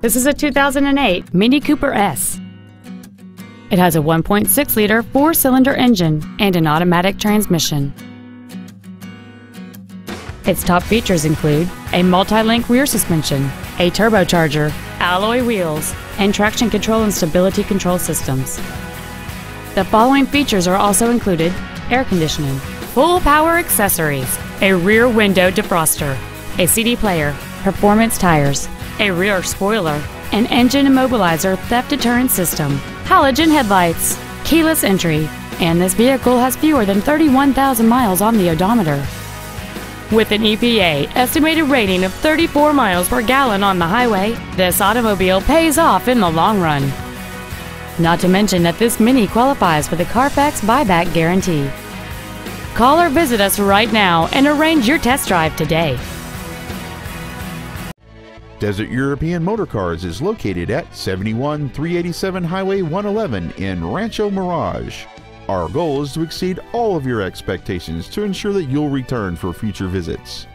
This is a 2008 Mini Cooper S. It has a 1.6 liter four cylinder engine and an automatic transmission. Its top features include a multi link rear suspension, a turbocharger, alloy wheels, and traction control and stability control systems. The following features are also included air conditioning, full power accessories, a rear window defroster, a CD player, performance tires, a rear spoiler, an engine immobilizer theft deterrent system, halogen headlights, keyless entry, and this vehicle has fewer than 31,000 miles on the odometer. With an EPA estimated rating of 34 miles per gallon on the highway, this automobile pays off in the long run. Not to mention that this Mini qualifies for the Carfax buyback guarantee. Call or visit us right now and arrange your test drive today. Desert European Motor Cars is located at 71387 Highway 111 in Rancho Mirage. Our goal is to exceed all of your expectations to ensure that you'll return for future visits.